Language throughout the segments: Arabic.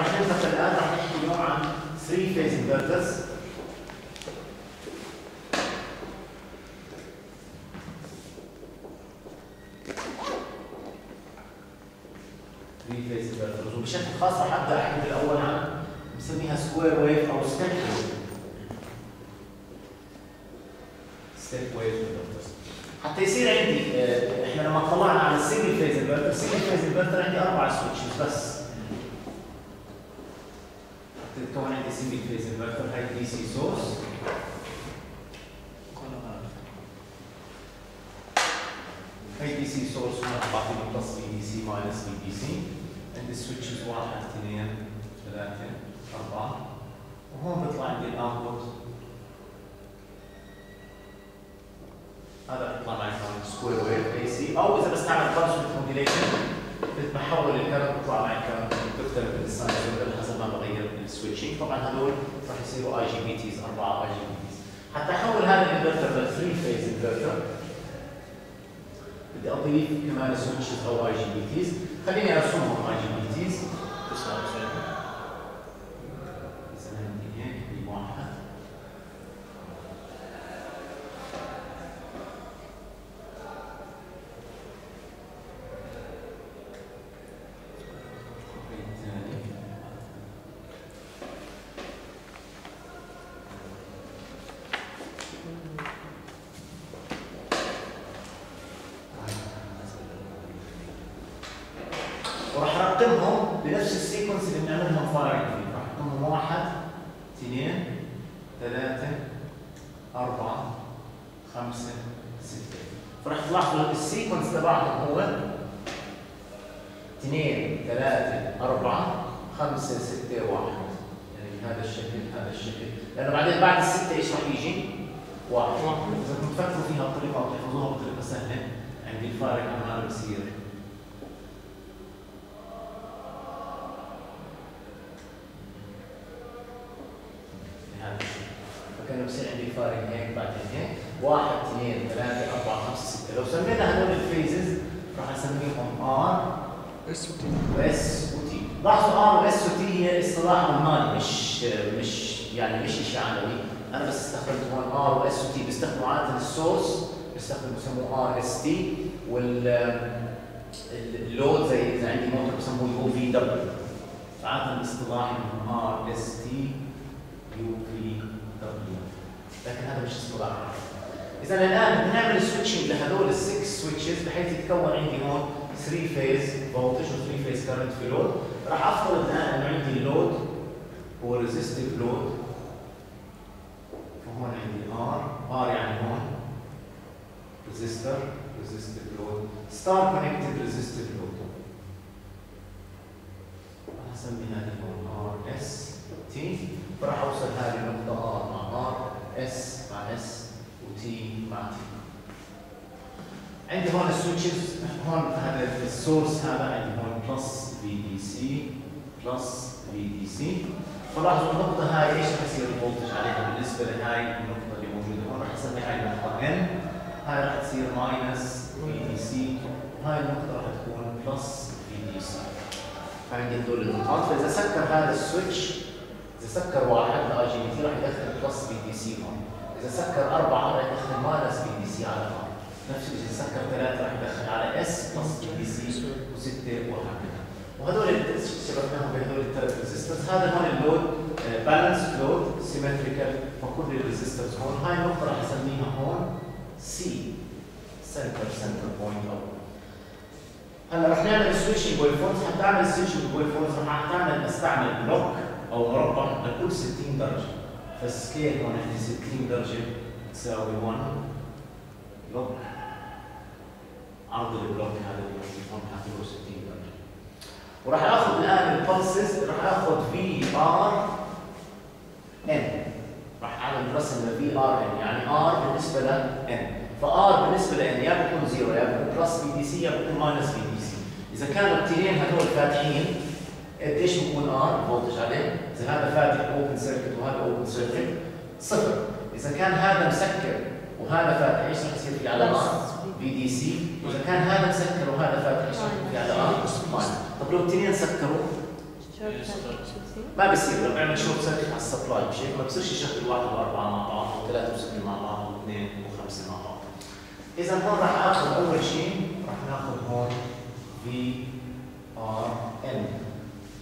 ننتقل الان راح نحكي اليوم عن 3 phase inverters three phase inverters وبشكل خاص راح ابدا احكي بالاول عن بنسميها square wave أو step wave step wave inverters حتى يصير عندي آه، إحنا لما طلعنا على ال single phase inverter ال single phase inverter عندي أربع switches بس تتكون عندي single phase inverter هاي DC source هاي source بعطيني بلس في دي سي ماينس في دي سي عندي switches واحد اثنين ثلاثة أربعة وهون بيطلع عندي ال output هذا بيطلع معي كمان square wave AC أو اذا بستعمل pulse modulation بحول ال current بيطلع معي current بختلف ال sinusoid حسب ما بغير ال switching طبعا هذول راح يصيروا اي جي بي تيز اربعه اي جي بي تيز حتى احول هذا الانفرتر ل 3 phase inverter بدي اضيف كمان switches أو IGBTs. خليني أرسمهم IGBTs مثلا عندي هيك في واحد الثاني وراح ارقمهم بنفس ال sequence اللي بنعملهم firing فيه راح ارقمهم واحد اثنين ثلاثة أربعة خمسة ستة فراح تلاحظوا ال sequence تبعهم هو اثنين ثلاثة أربعة خمسة ستة واحد يعني بهذا الشكل هذا الشكل لأنه بعدين بعد الستة إيش راح يجي؟ واحد إذا كنتوا تفكروا فيها بطريقة سهلة عندي الفارق عن هذا بصير فكان بصير عندي الفارق هيك بعدين هيك؟ واحد اثنين ثلاثة أربعة خمسة ستة. لو سمينا هذول الفيزز راح نسميهم R S و T و S و T لاحظوا R و S و T هي اصطلاح ألماني مش مش يعني مش شيء عالمي أنا بس استخدمت هون R و S و T بيستخدموا عادة ال source بيستخدموا بسموه R S T وال ال load زي اذا عندي موتور بسموه U V W فعادة الاصطلاح انه R S T U V W لكن هذا مش اصطلاح. إذا الآن بنعمل switching لهذول ال six switches بحيث يتكون عندي هون 3 phase voltage و 3 phase current في load راح أفترض الآن إنه عندي ال load هو resistive load فهون عندي R R يعني هون. resistor resistive load star connected resistive load راح أسمي هون R S T فراح أوصل هذه النقطة R مع R S مع S و T مع T عندي هون ال switches هون هذا ال source هذا عندي هون بلس في دي سي بلس في دي سي فلاحظوا النقطة هاي إيش رح يصير؟ ال voltage عليها بالنسبة لهاي النقطة اللي موجودة. هون رح اسمي هاي النقطة N. هاي رح تصير minus VDC وهاي النقطة رح تكون plus VDC فعندي هدول النقاط. فإذا سكر هذا ال switch إذا سكر واحد ل IGBT رح يدخل plus VDC هون إذا سكر أربعة رح يدخل minus VDC على R نفس الشيء إذا سكر ثلاثة رح يدخل على S plus VDC وستة وهكذا. وهذول شبكناهم بهذول الثلاث resistors هذا هون ال load balanced load symmetrical فكل ال resistors هون. هاي النقطة راح أسميها هون. C center center point. أو هلا رح نعمل switching waveforms حتى اعمل switching waveforms رح اعمل استعمل block أو مربع لكل 60 درجة. فال scale هون عندي 60 درجة تساوي 1 block عرض ال block هذا اللي هون حاطينه 60 درجة. وراح آخذ الآن ال pulses راح آخذ في ار ان راح اعمل رسم VRN يعني R بالنسبة ل N ف R بالنسبة ل N يا بكون zero يا بكون plus VDC يا بكون minus VDC إذا كانوا التنين هذول فاتحين قديش بكون R؟ ال voltage عليه. إذا هذا فاتح open circuit وهذا open circuit صفر. إذا كان هذا مسكر وهذا فاتح إيش راح يصير في على R؟ VDC واذا كان هذا مسكر وهذا فاتح إيش راح يكون في على R؟ minus طب لو الاثنين سكروا؟ ما بصير لو بيعمل short circuit على ال supply مش ما بصيرش يشغل واحد وأربعة مع بعض أو ثلاثة وستة مع بعض واثنين وخمسة مع بعض. إذا هون راح آخذ أول شيء راح ناخذ هون في ار ان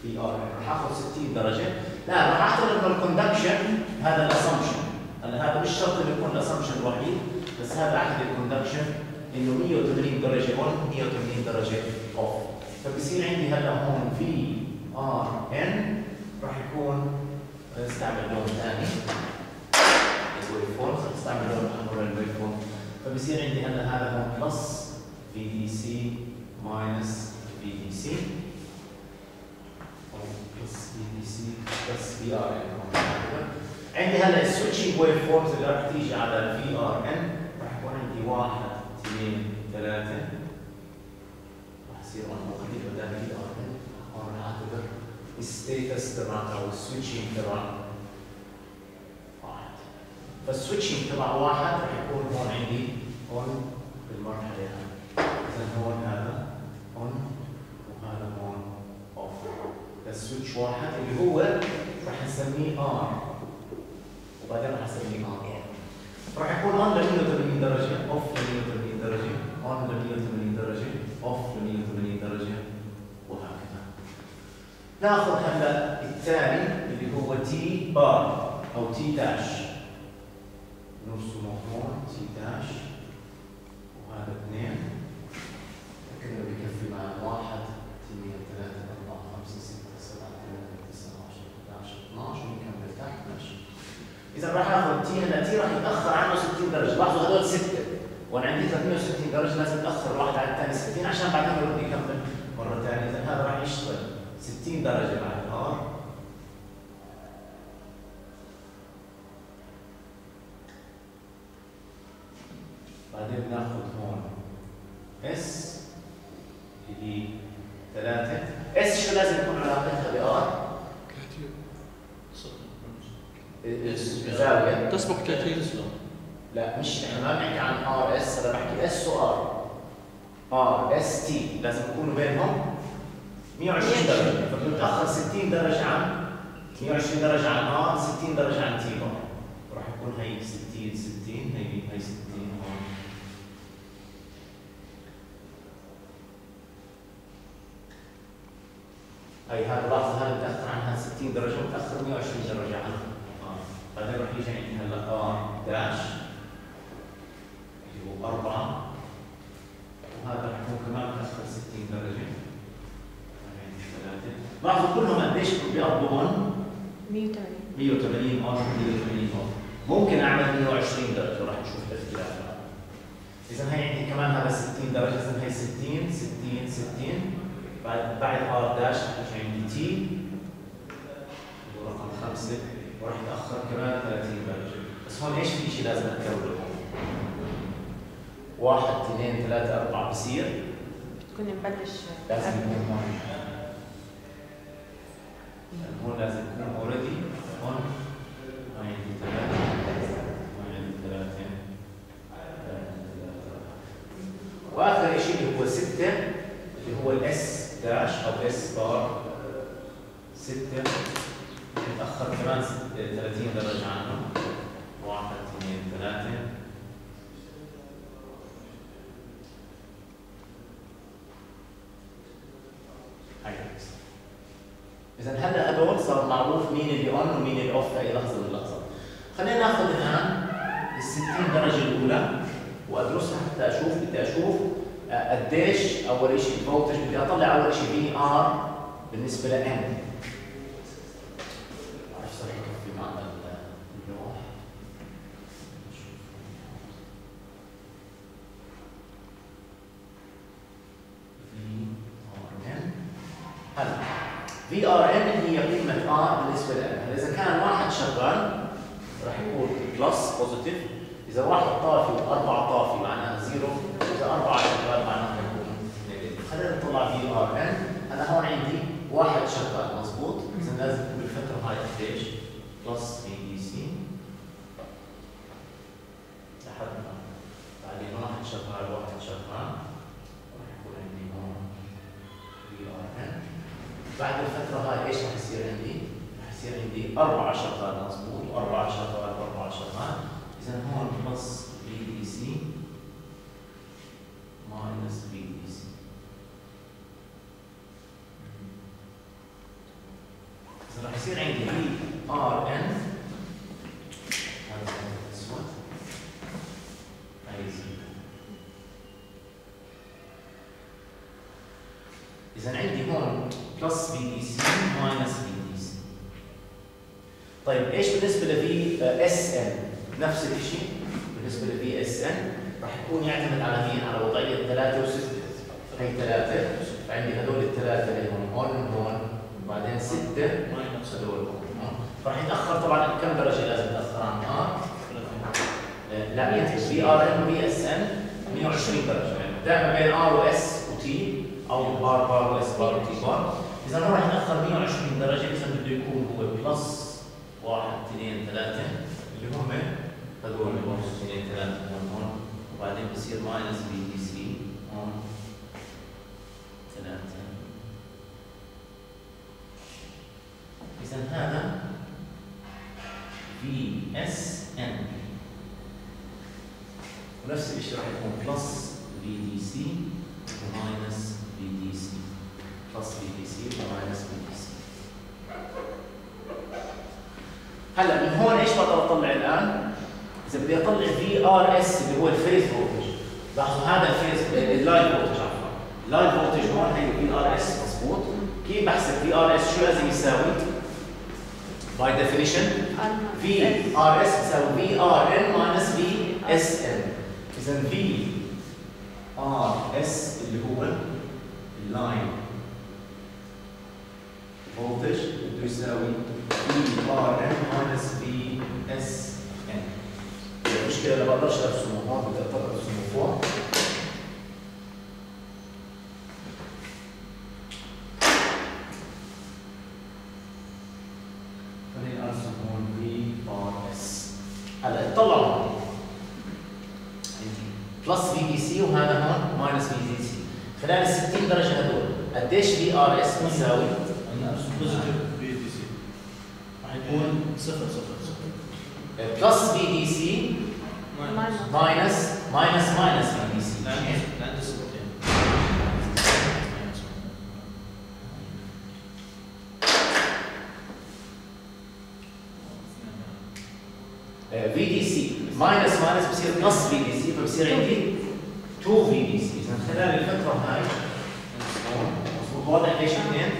في ار ان راح آخذ 60 درجة. لا راح اعتبر انه ال conduction هذا ال assumption هلا هذا مش شرط إنه يكون ال assumption الوحيد بس هذا احد ال conduction إنه 180 درجة on 180 درجة off فبصير عندي هلا هون VRN راح يكون نستعمل لون ثاني. ال waveform نستعمل لون احمر ال waveform فبصير عندي هلا هذا هون بلس في دي سي ماينس في دي سي بلس في دي سي بلس في ار ان عندي هلا ال switching waveforms اللي راح تيجي على ال VRN راح يكون عندي واحد اثنين ثلاثة. راح يصير أنا خليه بدل VRN هون راح اعتبر ال states تبع أو ال switching تبع واحد فال switching تبع واحد راح يكون هون عندي هون بالمرحلة هاي اذا هون هذا on وهذا هون off ال switch واحد اللي هو راح نسميه R وبعدين راح اسميه R راح يكون on ل 180 درجه off ل 180 درجه on ل 180 درجه off ل 180 درجه وهكذا ناخذ هلا الثاني اللي هو T bar أو T dash نرسمه هون T dash وهذا اثنين. كنا بكفي معنا واحد اثنين ثلاثة أربعة خمسة ستة سبعة ثمانية تسعة عشرة 11 12 ونكمل تحت ماشي إذا راح آخذ T هلا T راح يتأخر عنه 60 درجة. لاحظوا هذول ستة. وأنا عندي 360 درجة لازم أتأخر واحد على الثاني 60 عشان بعدين يرد يكمل مرة ثانية. إذا هذا راح يشتغل. 60 درجة مع ال R بعدين بناخذ هون S اللي ثلاثة. S شو لازم يكون علاقتها ب R؟ الزاوية. تسبق 30 لا مش إحنا ما بنحكي عن RS أنا بحكي S و R R S T لازم يكونوا بينهم. 120 درجة. فبنتأخر 60 درجة عن 120 درجة عن R 60 درجة عن T bar راح يكون هي 60 60 هي هي 60 هون هي هذا لاحظ هذا متأخر عنها 60 درجة ومتأخر 120 درجة عنها آه. بعدين راح يجي عندي هلا R dash اللي هو 4 وهذا راح يكون كمان متأخر 60 درجة. بعدين ثلاثة لاحظوا كلهم قديش بيقضوا 180 180 on 180 on ممكن أعمل 120 درجة راح نشوف الاختلاف إذا هي عندي كمان هذا 60 درجة. إذا هي 60 60 60 بعد بعد R dash يجي عندي T. رقم خمسة. وراح يتأخر كمان 30 درجة. بس هون إيش في شيء لازم اكوره واحد اثنين ثلاثة أربعة. بصير؟ بتكون مبلش لازم يكون هون هون لازم يكون already هون عندي ثلاثة هون عندي ثلاثة واخر شيء اللي هو ستة اللي هو ال S dash أو S bar ستة نتأخر كمان ست- 30 درجة عنه واحد اثنين ثلاثة هاي ال X. اذا هلا هدول صار معروف مين اللي on ومين اللي off في أي لحظة من اللحظات. خلينا نأخذ الآن ال 60 درجة الأولى وأدرسها حتى أشوف بدي أشوف آه، قديش أول شيء ال voltage بدي أطلع أول شيء V R بالنسبة ل N معرفش صار اللوح هلا. V R N هي قيمة R بالنسبة ل N إذا كان واحد شغال راح يكون plus positive إذا واحد طافي واربعه طافي معناها zero إذا أربعة شغال معناها يكون خلينا نطلع V R N أنا هون عندي واحد شغال مضبوط إذا لازم بالفترة هاي قديش؟ plus DC لحد ما بعدين واحد شغال واحد شغال راح يكون عندي هون V R N بعد الفترة هاي إيش راح يصير عندي؟ راح أربع شغال مضبوط واربع شغال واربع شغال إذا هون بلس في دي سي ماينس في دي سي إذا راح يصير عندي R N هذا اسود هاي zero اذا عندي هون plus V DC minus V DC طيب إيش بالنسبة ل V S N نفس الشيء بالنسبة ل V S N راح يكون يعتمد على مين؟ على وضعية ثلاثة وسته هي ثلاثة فعندي هذول الثلاثة اللي هون هون هون وبعدين ستة minus هذول هون راح يتأخر طبعا كم درجة لازم يتاخر عن R لا V R N و V S N 120 درجة. دائما بين ار واس وتي أو بار بار واس بار وتي بار. إذا هو راح يتأخر 120 درجة إذا بده يكون هو plus 1 2 3 اللي هم هذول 1 2 3 هون هون. وبعدين بصير minus V DC هون. 3 إذا هذا V S N ونفس الشيء راح يكون plus V DC و minus V DC plus V DC و minus V DC هلا من هون إيش بقدر اطلع الآن؟ إذا بدي أطلع V R S اللي هو ال phase voltage. لاحظوا هذا ال phase ال line voltage عفوا. ال line voltage هون هي V R S مضبوط كيف بحسب V R S شو لازم يساوي؟ by definition V R S تساوي V R N minus V S N إذا V R S اللي هو ال line voltage بده يساوي V R N minus V S N المشكلة ما بقدرش ارسمه هون بدي اضطر ارسمه فوق خليني ارسم هون V R S هلا اطلعوا plus V DC وهذا هون minus V DC خلال ال 60 درجه هذول قديش V R S بيساوي؟ أنا positive V DC راح يكون صفر صفر صفر. plus V DC minus minus minus V DC V DC minus minus بصير plus V DC فبصير عندي 2 V DC اذا خلال الفترة هاي مضبوط واضح ليش اثنين؟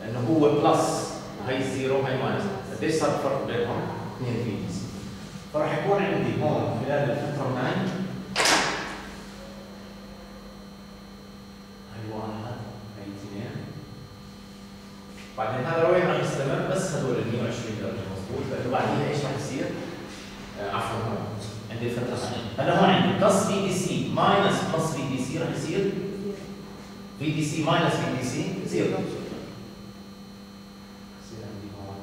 لأنه هو plus هي zero هي minus صار الفرق بينهم؟ 2 V DC. فراح يكون عندي هون خلال الفترة هاي هي واحد هي اثنين. بعدين هذا وين راح يستمر؟ بس هذول ال 120 درجة مضبوط لأنه بعدين إيش راح يصير؟ آه، عفوا. هون عندي الفترة هاي هلا هون عندي بلس في دي سي ماينس بلس في دي سي راح يصير في دي سي ماينس في دي سي زيرو يصير عندي هون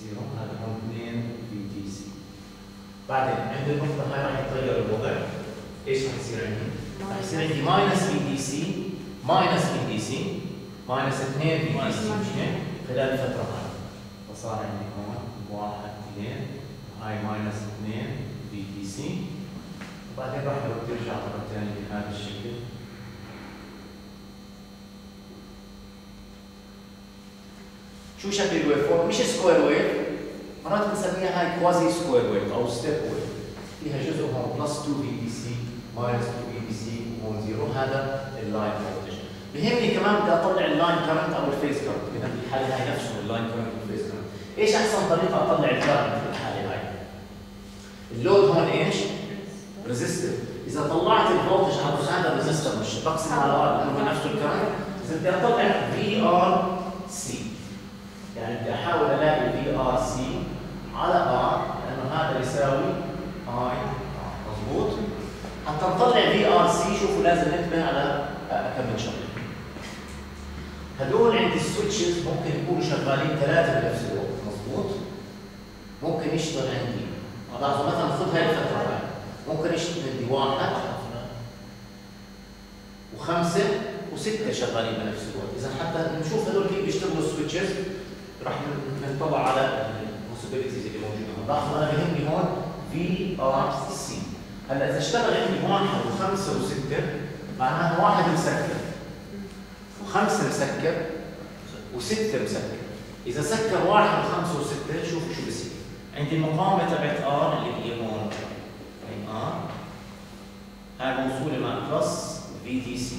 zero هذا هون 2 VDC بعدين عند النقطة هاي راح يتغير الوضع. إيش راح يصير عندي؟ راح يصير عندي ماينس في دي سي ماينس في دي سي ماينس 2 في دي سي؟ خلال الفترة هاي. فصار عندي هون 1 2 هاي minus 2 VDC. وبعدين راح يرد يرجع مرة ثانية بهذا الشكل. شو شكل ال waveform؟ مش square wave مرات بنسميها هاي quasi square wave أو step wave فيها جزء هون بلس 2 في دي سي ماينس 2 في دي سي وهون zero هذا ال line voltage بهمني كمان بدي أطلع ال line current أو ال phase current إذا بالحاله هاي نفسهم ال line current وال phase current إيش أحسن طريقة أطلع ال current في الحالة هاي؟ ال load هون إيش؟ resistive إذا طلعت ال voltage عبر هذا ال resistor مش بقسم على R لأنه هو نفسه ال current. إذا بدي أطلع VRC يعني بدي أحاول ألاقي VRC على R لأنه هذا يساوي I مضبوط حتى نطلع VRC شوفوا لازم ننتبه على كم شغله ال switches ممكن يكونوا شغالين ثلاثة بنفس الوقت مضبوط ممكن يشتغل عندي. لاحظوا مثلا خذ هاي الفترة ممكن يشتغل عندي واحد وخمسة وستة شغالين بنفس الوقت. إذا حتى نشوف هذول كيف بيشتغلوا ال switches راح نطلع على ال possibilities اللي موجودة. لاحظوا أنا بهمني هون VRC هلأ إذا اشتغل عندي واحد وخمسة وستة معناها واحد مسكر. وخمسة مسكر وستة مسكر إذا سكر واحد وخمسه وستة شوفوا شو بصير. عندي المقاومة تبعت R اللي هي هون هي R. هاي موصولة مع plus VDC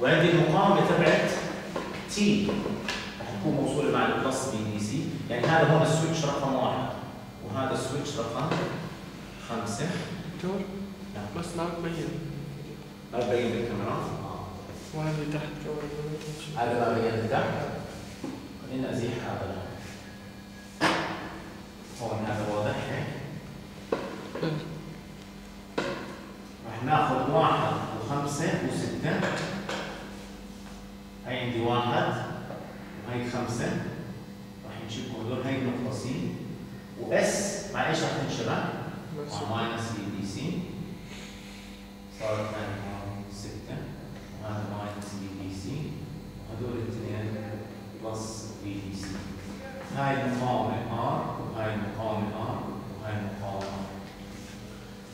وعندي المقاومة تبعت T رح تكون موصولة مع ال plus VDC يعني هذا هون ال switch رقم واحد. وهذا ال switch رقم خمسة. دكتور نعم. بس ما تبين ما تبين بالكاميرا. وأنا اللي تحت هذا ما بين تحت. خلينا أزيح هذا. هون هذا واضح هيك؟ رح ناخذ واحد وخمسة وستة. هاي عندي واحد وهي خمسة. راح نشوفهم هدول هاي سي واس مع إيش راح تنشبه؟ مع ماينس بي بي سي صارت 8 دي سي هاي المقاومة ار وهاي المقاومة ار وهاي المقاومة R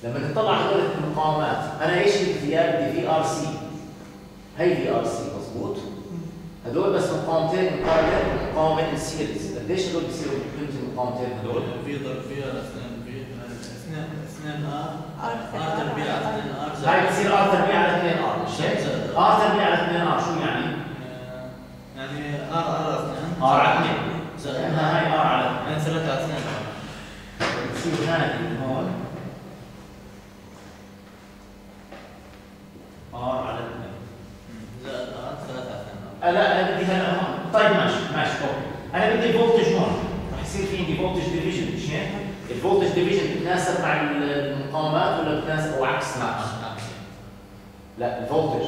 لما نطلع هذول المقاومات أنا إيش بدي اياه بدي في ار سي هي في ار سي مضبوط هذول بس مقاومتين مقابل مقاومة ال series قديش هذول بيصيروا قيمة المقاومتين هذول؟ في ضرب فيها اثنين في اثنين اثنين R R تربيع اثنين R هاي بتصير R تربيع على 2 R مش هيك؟ R تربيع على 2 2 بتصير هذه من هون R على 2 زائد R ثلاثة اثنين آه لا أنا بدي هلا هون طيب ماشي ماشي okay أنا بدي ال voltage هون رح يصير في عندي voltage division مش هيك؟ ال voltage division بتناسب مع المقاومات ولا بتناسب أو عكس مع لا ال voltage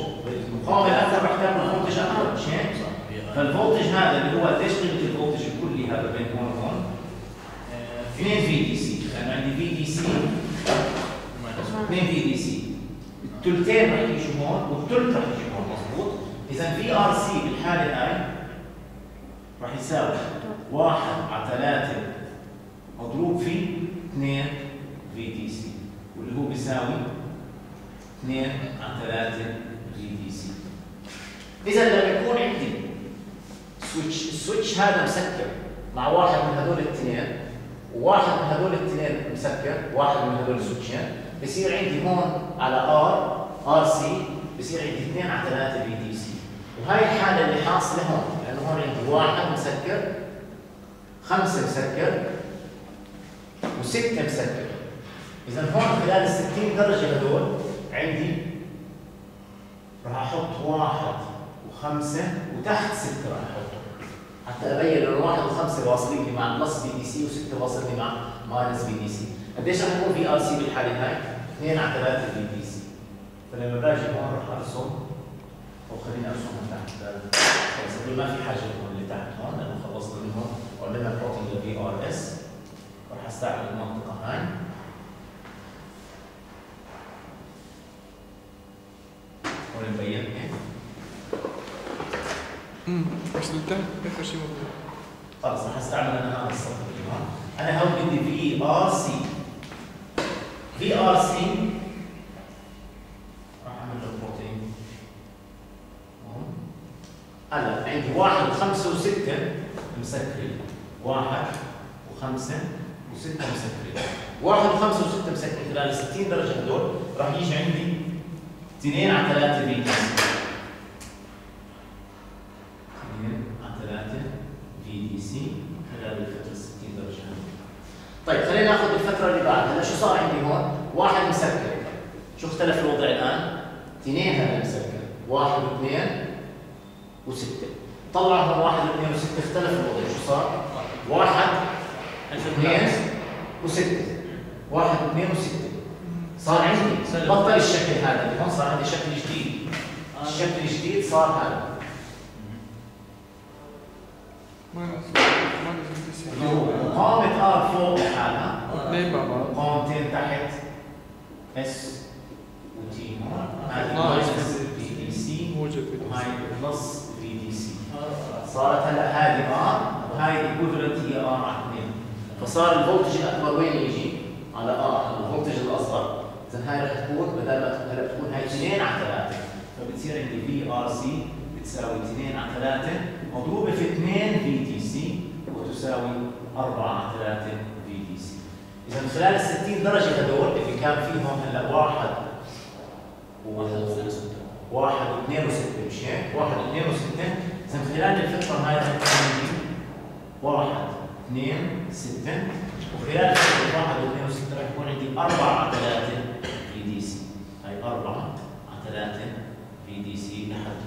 المقاومة الأكثر رح تعمل voltage أقل مش هيك؟ فال voltage هذا اللي هو قديش قيمه ال voltage الكلي هذا بين هون وهون 2 في دي سي لأنه عندي في دي سي 2 في دي سي الثلثين رح يجوا هون والثلث رح يجي هون مضبوط إذا VRC بالحالة هاي رح يساوي 1 على 3 مضروب في 2 VDC واللي هو بيساوي 2 على 3 VDC إذا لما يكون عندي switch ال switch هذا مسكر مع واحد من هذول الاثنين وواحد من هذول الاثنين مسكر واحد من هذول السويتشين بصير عندي هون على R RC بصير عندي 2 على 3 VDC. وهي الحالة اللي حاصلة هون لأنه هون عندي واحد مسكر خمسة مسكر وستة مسكر. إذا هون خلال ال 60 درجة هذول عندي راح أحط واحد وخمسة وتحت ستة راح احطه حتى أبين إنه واحد وخمسة واصلين لي مع plus VDC وستة واصل لي مع minus VDC. قديش رح يكون VRC بالحالة هاي؟ 2 على 3 VDC. فلما باجي هون رح ارسم أو خليني ارسم من تحت. خلص هدول ما في حاجة هون اللي تحت هون لأنه خلصنا منهم. وعملنا plotting لل VRS رح أستعمل المنطقة هاي. هون مبين هيك امم تحت اخر شيء موجود خلص رح أستعمل أنا هذا السطر اللي هون أنا هون بدي في ار سي في ار سي راح اعمل له plotting هون هلا عندي واحد وخمسه وستة مسكرين. واحد وخمسة وستة مسكرين. واحد وخمسة وستة مسكرين. خلال 60 درجة هدول راح يجي عندي 2 على 3 في دي سي 2 على 3 في دي سي خلال الفترة 60 درجة طيب خلينا ناخذ الفترة اللي بعدها هلا شو صار عندي هون؟ واحد مسكر. شو اختلف الوضع الآن؟ اثنين هذا مسكر. واحد واثنين طلع هون واحد واثنين وسته اختلف الوضع. شو صار؟ واحد اثنين وستة. واحد واثنين وسته صار عندي. بطل الشكل هذا. اللي هون صار عندي شكل جديد. الشكل الجديد صار هذا. مقاومة آر فوق لحالها اثنين بعض مقاومتين تحت اس وتي هون هذه ناقص. ماينس في دي سي دي بلس في دي سي صارت هلا هذه R وهاي ال equivalent هي R على 2 فصار ال voltage الاكبر وين يجي؟ على R ال voltage الأصغر. إذا هاي رح تكون بدل ما تكون هلا بتكون هاي 2 على 3 فبتصير عندي VRC بتساوي 2 على 3 مضروبة في 2 VDC وتساوي 4 على 3 VDC إذا من خلال ال 60 درجة هذول اللي كان فيهم هلا واحد و واحد واثنين وستة مش هيك؟ واحد واثنين وستة. إذا خلال الفترة هاي رح تكون عندي واحد اثنين ستة وخلال الفترة واحد واثنين وستة رح يكون عندي أربعة على ثلاثة VDC هاي أربعة على ثلاثة VDC لحد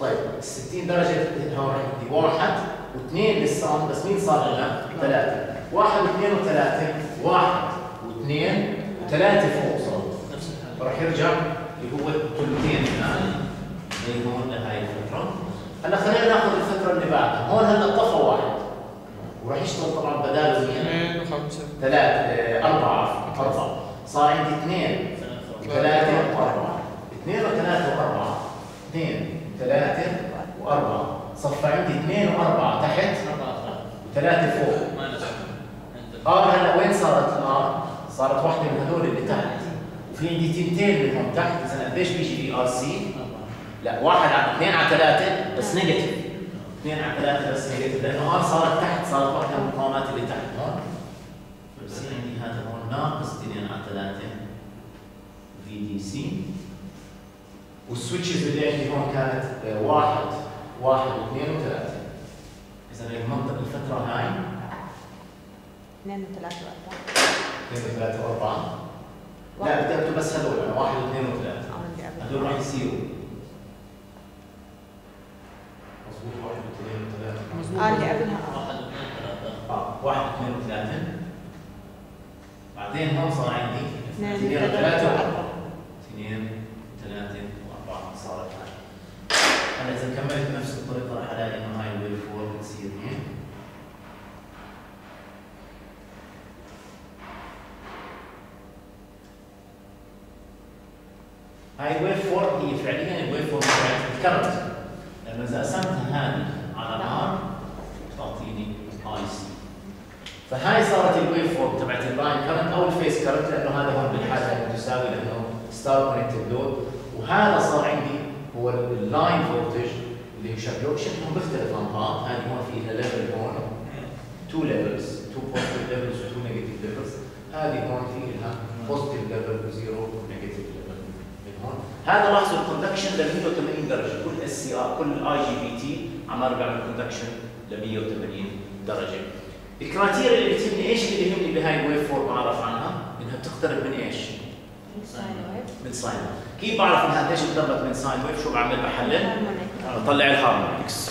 طيب ال 60 درجة هون رح يدي واحد واثنين لسه بس مين صار لنا؟ ثلاثة. واحد واثنين وثلاثة. واحد واثنين وثلاثة فوق الحاله فراح يرجع اللي هو ثلثين الآن. زي هون لهي الفترة. هلا خلينا ناخذ الفترة اللي بعدها. هون هلا طفى واحد. وراح يشتغل طبعا بداله مين؟ اثنين وخمسة ثلاث آه، أربعة أربعة. صار عندي اثنين. وثلاثة وأربعة. اثنين وثلاثة وأربعة. اثنين ثلاثة وأربعة. صفى عندي اثنين وأربعة تحت وثلاثة فوق. ما R هلا وين صارت؟ ال R؟ صارت واحدة من هذول اللي تحت. تنتين منهم تحت اذا قديش بيجي VRC؟ لا واحد على اثنين على ثلاثة بس negative اثنين على ثلاثة بس negative لأنه R صارت تحت صارت واحدة من المقاومات اللي تحت هون فبصير عندي هذا هون ناقص اثنين على ثلاثة VDC وال switches اللي عندي هون كانت واحد واحد واثنين وثلاثة إذا المنطقة الفترة هاي اثنين وثلاثة وأربعة اثنين وثلاثة وأربعة لا بدي أكتب بس هذول أنا واحد واثنين وثلاثة. عندي قبل هذول راح يصيروا. مظبوط واحد واثنين وثلاثة. مظبوط. آه اللي قبلها آه واحد واثنين وثلاثة. بعدين هون صار عندي اثنين وثلاثة وأربعة. اثنين ثلاثة وأربعة صارت هاي هلا إذا كملت بنفس الطريقة راح ألاقي إنه هاي ال waveform بتصير هيك هاي ال waveform هي فعليا ال waveform تبعت ال current لأنه إذا قسمتها هذه على R تعطيني IC فهاي صارت ال waveform تبعت ال line current أو ال phase current لأنه هذا هون بالحاله تساوي لأنه star connected load وهذا صار عندي هو ال line voltage اللي شكله شكلهم بيختلف عن بعض. هذه هون فيها level هون two levels two positive levels و two negative levels هذه هون فيها positive level و zero negative level هذا لاحظوا ال conduction ل 180 درجة كل اس سي ار كل اي جي بي تي عمال بيعمل كوندكشن ل 180 درجة ال criteria اللي بتهمني إيش اللي بيهمني بهاي ال waveform اعرف عنها؟ إنها بتقترب من إيش؟ sine wave من sine كيف بعرف إنها قديش اقتربت من sine wave؟ شو بعمل؟ بحلل؟ بطلع ال harmonics